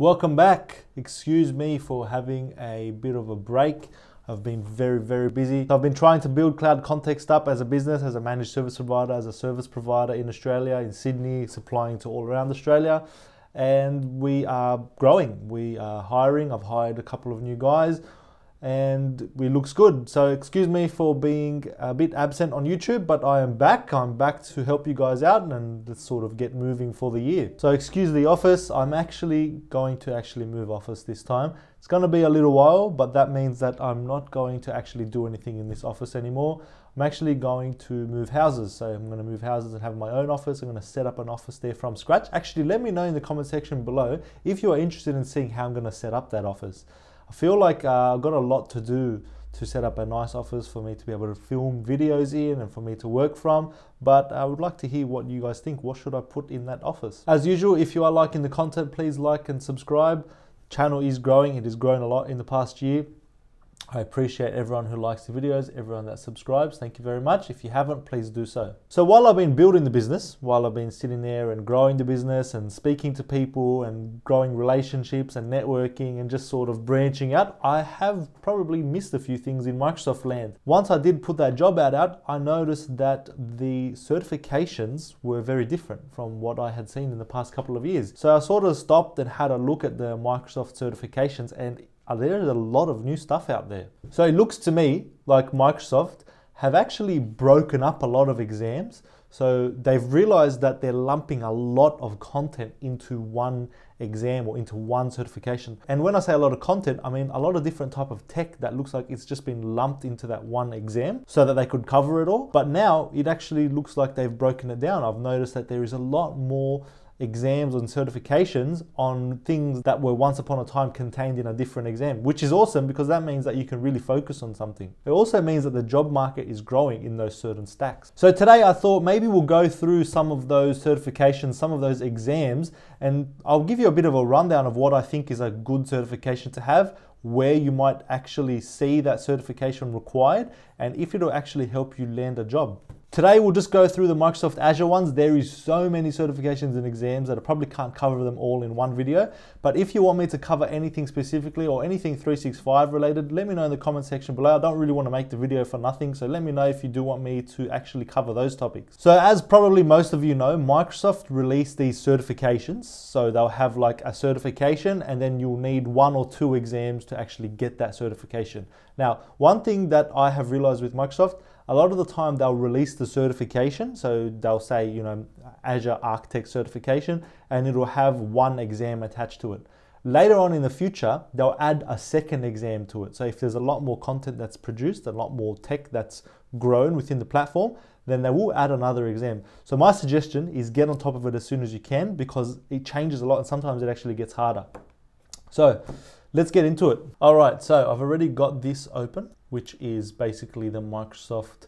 Welcome back. Excuse me for having a bit of a break. I've been very, very busy. I've been trying to build Cloud Context up as a business, as a managed service provider, as a service provider in Australia, in Sydney, supplying to all around Australia. And we are growing. We are hiring. I've hired a couple of new guys and we looks good. So excuse me for being a bit absent on YouTube, but I am back. I'm back to help you guys out and let's sort of get moving for the year. So excuse the office. I'm actually going to actually move office this time. It's going to be a little while, but that means that I'm not going to actually do anything in this office anymore. I'm actually going to move houses. So I'm going to move houses and have my own office. I'm going to set up an office there from scratch. Actually, let me know in the comment section below if you are interested in seeing how I'm going to set up that office. I feel like uh, I've got a lot to do to set up a nice office for me to be able to film videos in and for me to work from. But I would like to hear what you guys think. What should I put in that office? As usual, if you are liking the content, please like and subscribe. Channel is growing. It has grown a lot in the past year. I appreciate everyone who likes the videos, everyone that subscribes. Thank you very much. If you haven't, please do so. So while I've been building the business, while I've been sitting there and growing the business and speaking to people and growing relationships and networking and just sort of branching out, I have probably missed a few things in Microsoft land. Once I did put that job ad out, I noticed that the certifications were very different from what I had seen in the past couple of years. So I sort of stopped and had a look at the Microsoft certifications and there is a lot of new stuff out there. So it looks to me like Microsoft have actually broken up a lot of exams. So they've realized that they're lumping a lot of content into one exam or into one certification. And when I say a lot of content, I mean a lot of different type of tech that looks like it's just been lumped into that one exam so that they could cover it all. But now it actually looks like they've broken it down. I've noticed that there is a lot more exams and certifications on things that were once upon a time contained in a different exam, which is awesome because that means that you can really focus on something. It also means that the job market is growing in those certain stacks. So today I thought maybe we'll go through some of those certifications, some of those exams, and I'll give you a bit of a rundown of what I think is a good certification to have, where you might actually see that certification required, and if it'll actually help you land a job. Today we'll just go through the Microsoft Azure ones. There is so many certifications and exams that I probably can't cover them all in one video. But if you want me to cover anything specifically or anything 365 related, let me know in the comment section below. I don't really want to make the video for nothing, so let me know if you do want me to actually cover those topics. So as probably most of you know, Microsoft released these certifications. So they'll have like a certification and then you'll need one or two exams to actually get that certification. Now, one thing that I have realized with Microsoft, a lot of the time they'll release the certification. So they'll say, you know, Azure Architect certification, and it'll have one exam attached to it. Later on in the future, they'll add a second exam to it. So if there's a lot more content that's produced, a lot more tech that's grown within the platform, then they will add another exam. So my suggestion is get on top of it as soon as you can because it changes a lot and sometimes it actually gets harder. So let's get into it. All right, so I've already got this open which is basically the Microsoft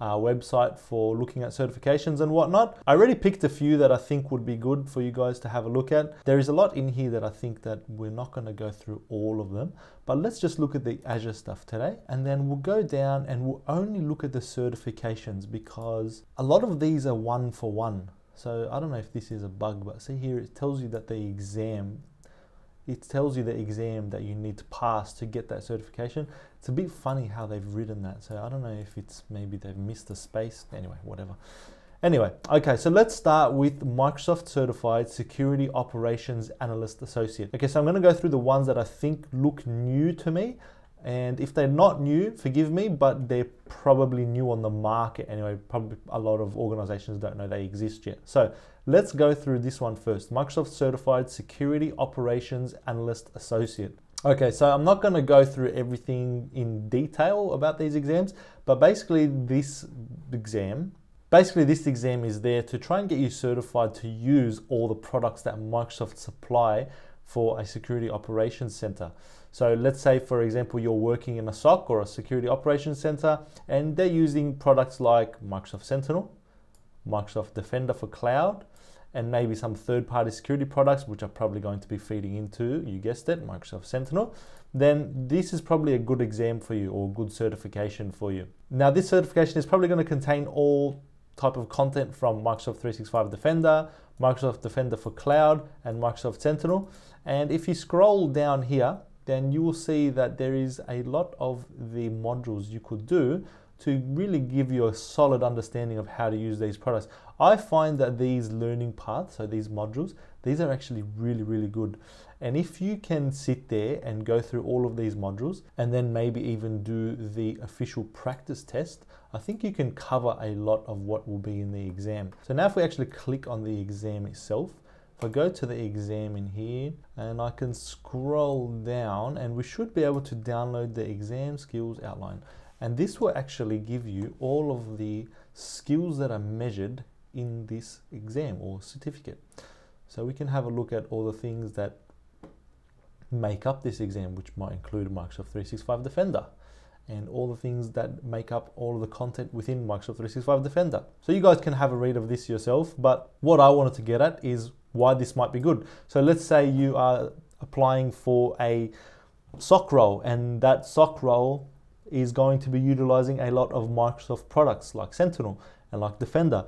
uh, website for looking at certifications and whatnot. I already picked a few that I think would be good for you guys to have a look at. There is a lot in here that I think that we're not going to go through all of them, but let's just look at the Azure stuff today and then we'll go down and we'll only look at the certifications because a lot of these are one for one. So I don't know if this is a bug, but see here it tells you that the exam it tells you the exam that you need to pass to get that certification. It's a bit funny how they've written that. So I don't know if it's maybe they've missed a space. Anyway, whatever. Anyway, okay, so let's start with Microsoft Certified Security Operations Analyst Associate. Okay, so I'm gonna go through the ones that I think look new to me. And if they're not new, forgive me, but they're probably new on the market anyway. Probably a lot of organizations don't know they exist yet. So let's go through this one first. Microsoft Certified Security Operations Analyst Associate. Okay, so I'm not going to go through everything in detail about these exams, but basically this exam, basically this exam is there to try and get you certified to use all the products that Microsoft supply for a security operations center. So let's say, for example, you're working in a SOC or a security operations center, and they're using products like Microsoft Sentinel, Microsoft Defender for Cloud, and maybe some third-party security products, which are probably going to be feeding into, you guessed it, Microsoft Sentinel, then this is probably a good exam for you or good certification for you. Now, this certification is probably going to contain all type of content from Microsoft 365 Defender, Microsoft Defender for Cloud, and Microsoft Sentinel. And if you scroll down here, then you will see that there is a lot of the modules you could do to really give you a solid understanding of how to use these products. I find that these learning paths, so these modules, these are actually really, really good. And if you can sit there and go through all of these modules and then maybe even do the official practice test, I think you can cover a lot of what will be in the exam. So now if we actually click on the exam itself, if I go to the exam in here and I can scroll down and we should be able to download the exam skills outline. And this will actually give you all of the skills that are measured in this exam or certificate. So we can have a look at all the things that make up this exam, which might include Microsoft 365 Defender and all the things that make up all of the content within Microsoft 365 Defender. So you guys can have a read of this yourself, but what I wanted to get at is why this might be good. So let's say you are applying for a SOC role and that SOC role is going to be utilizing a lot of Microsoft products like Sentinel and like Defender.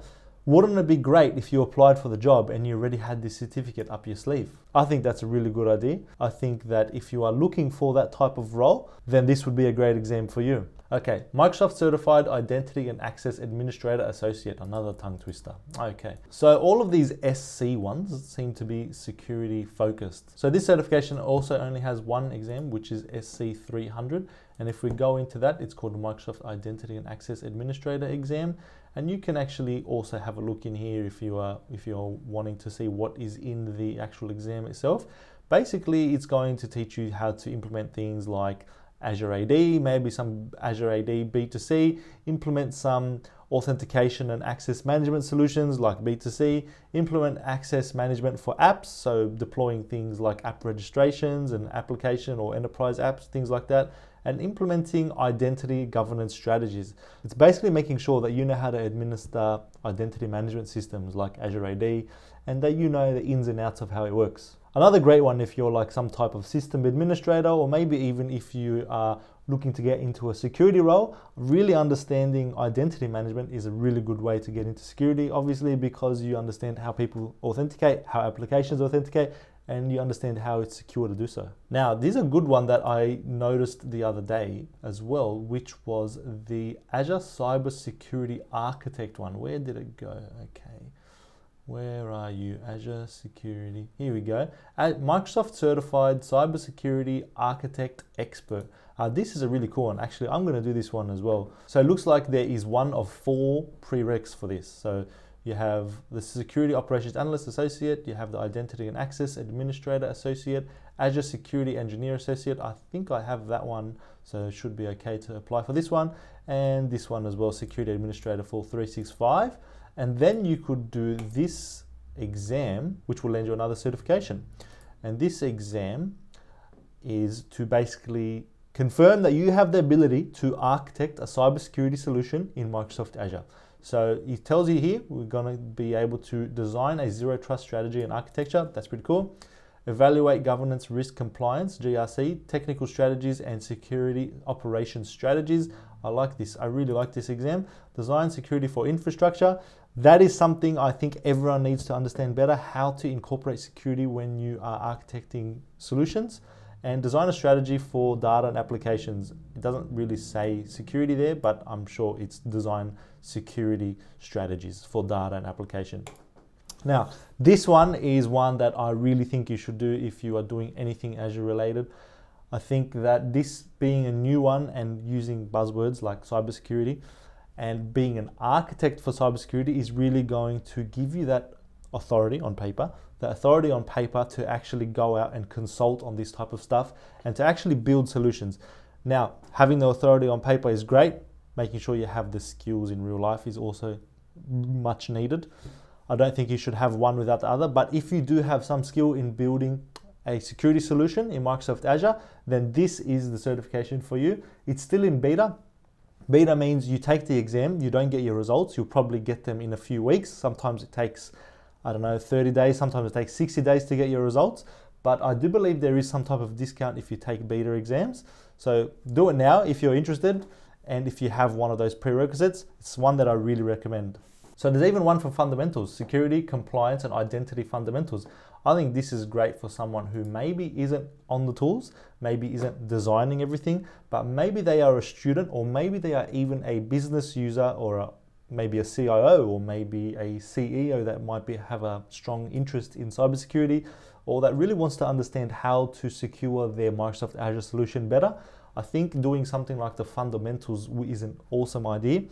Wouldn't it be great if you applied for the job and you already had this certificate up your sleeve? I think that's a really good idea. I think that if you are looking for that type of role, then this would be a great exam for you. Okay, Microsoft Certified Identity and Access Administrator Associate, another tongue twister. Okay, so all of these SC ones seem to be security focused. So this certification also only has one exam, which is SC 300. And if we go into that, it's called Microsoft Identity and Access Administrator exam. And you can actually also have a look in here if you are if you're wanting to see what is in the actual exam itself. Basically, it's going to teach you how to implement things like Azure AD, maybe some Azure AD B2C, implement some authentication and access management solutions like B2C, implement access management for apps, so deploying things like app registrations and application or enterprise apps, things like that, and implementing identity governance strategies. It's basically making sure that you know how to administer identity management systems like Azure AD and that you know the ins and outs of how it works. Another great one if you're like some type of system administrator or maybe even if you are looking to get into a security role, really understanding identity management is a really good way to get into security, obviously because you understand how people authenticate, how applications authenticate, and you understand how it's secure to do so. Now, this is a good one that I noticed the other day as well, which was the Azure Cybersecurity Architect one. Where did it go? Okay. Where are you? Azure Security. Here we go. Microsoft Certified Cybersecurity Architect Expert. Uh, this is a really cool one. Actually, I'm going to do this one as well. So it looks like there is one of four prereqs for this. So you have the Security Operations Analyst Associate, you have the Identity and Access Administrator Associate, Azure Security Engineer Associate. I think I have that one, so it should be okay to apply for this one. And this one as well, Security Administrator for 365. And then you could do this exam, which will lend you another certification. And this exam is to basically confirm that you have the ability to architect a cybersecurity solution in Microsoft Azure. So it tells you here, we're gonna be able to design a zero trust strategy and architecture. That's pretty cool. Evaluate governance risk compliance, GRC, technical strategies and security operations strategies. I like this, I really like this exam. Design security for infrastructure. That is something I think everyone needs to understand better, how to incorporate security when you are architecting solutions and design a strategy for data and applications. It doesn't really say security there, but I'm sure it's design security strategies for data and application. Now, this one is one that I really think you should do if you are doing anything Azure related. I think that this being a new one and using buzzwords like cybersecurity and being an architect for cybersecurity is really going to give you that authority on paper, the authority on paper to actually go out and consult on this type of stuff and to actually build solutions. Now, having the authority on paper is great. Making sure you have the skills in real life is also much needed. I don't think you should have one without the other, but if you do have some skill in building a security solution in Microsoft Azure, then this is the certification for you. It's still in beta. Beta means you take the exam, you don't get your results, you'll probably get them in a few weeks. Sometimes it takes I don't know, 30 days. Sometimes it takes 60 days to get your results. But I do believe there is some type of discount if you take beta exams. So do it now if you're interested. And if you have one of those prerequisites, it's one that I really recommend. So there's even one for fundamentals, security, compliance, and identity fundamentals. I think this is great for someone who maybe isn't on the tools, maybe isn't designing everything, but maybe they are a student or maybe they are even a business user or a, maybe a CIO or maybe a CEO that might be, have a strong interest in cybersecurity or that really wants to understand how to secure their Microsoft Azure solution better. I think doing something like the fundamentals is an awesome idea.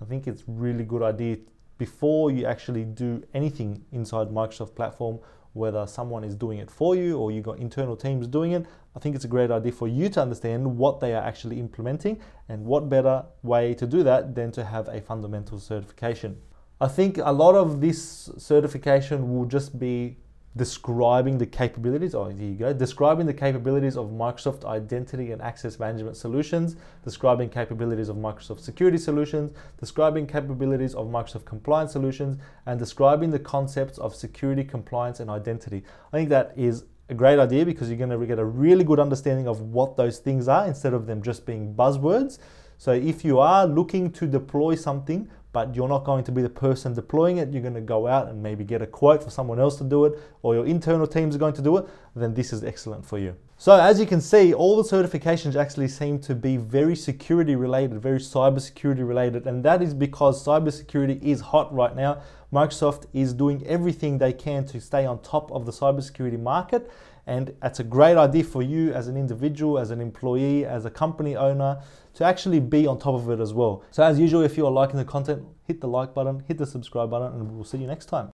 I think it's really good idea before you actually do anything inside Microsoft platform, whether someone is doing it for you or you've got internal teams doing it, I think it's a great idea for you to understand what they are actually implementing and what better way to do that than to have a fundamental certification. I think a lot of this certification will just be describing the capabilities, oh, here you go, describing the capabilities of Microsoft Identity and Access Management Solutions, describing capabilities of Microsoft Security Solutions, describing capabilities of Microsoft Compliance Solutions, and describing the concepts of security, compliance, and identity. I think that is a great idea because you're going to get a really good understanding of what those things are instead of them just being buzzwords. So if you are looking to deploy something, but you're not going to be the person deploying it, you're going to go out and maybe get a quote for someone else to do it, or your internal teams are going to do it, then this is excellent for you. So as you can see, all the certifications actually seem to be very security related, very cybersecurity related, and that is because cybersecurity is hot right now. Microsoft is doing everything they can to stay on top of the cybersecurity market, and it's a great idea for you as an individual, as an employee, as a company owner to actually be on top of it as well. So as usual, if you are liking the content, hit the like button, hit the subscribe button, and we'll see you next time.